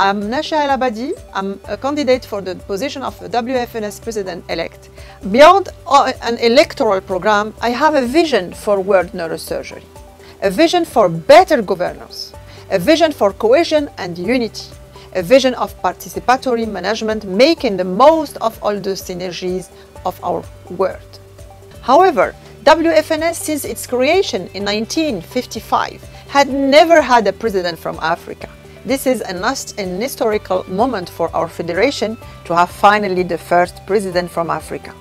I'm Najia El Abbadi. I'm a candidate for the position of WFNS President-elect. Beyond an electoral program, I have a vision for world neurosurgery, a vision for better governance, a vision for cohesion and unity, a vision of participatory management making the most of all the synergies of our world. However, WFNS since its creation in 1955 had never had a president from Africa. This is a an, an historical moment for our federation to have finally the first president from Africa.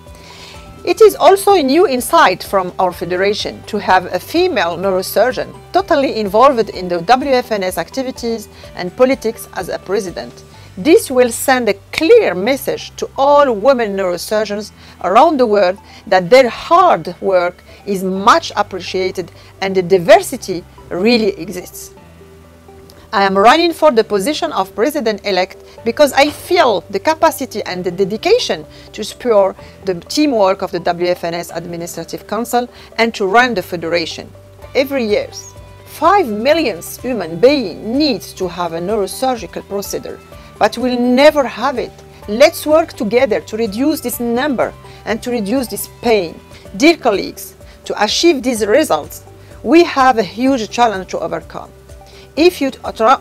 It is also a new insight from our federation to have a female neurosurgeon totally involved in the WFNS activities and politics as a president. This will send a clear message to all women neurosurgeons around the world that their hard work is much appreciated and the diversity really exists. I am running for the position of president-elect because I feel the capacity and the dedication to spur the teamwork of the WFNS Administrative Council and to run the federation. Every year, 5 million human beings need to have a neurosurgical procedure, but will never have it. Let's work together to reduce this number and to reduce this pain. Dear colleagues, to achieve these results, we have a huge challenge to overcome. If you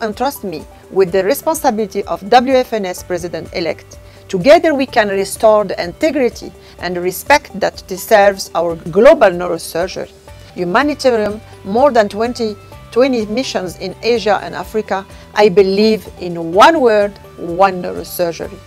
entrust me with the responsibility of WFNS President-elect, together we can restore the integrity and respect that deserves our global neurosurgery. Humanitarian, more than 20, 20 missions in Asia and Africa, I believe in one word, one neurosurgery.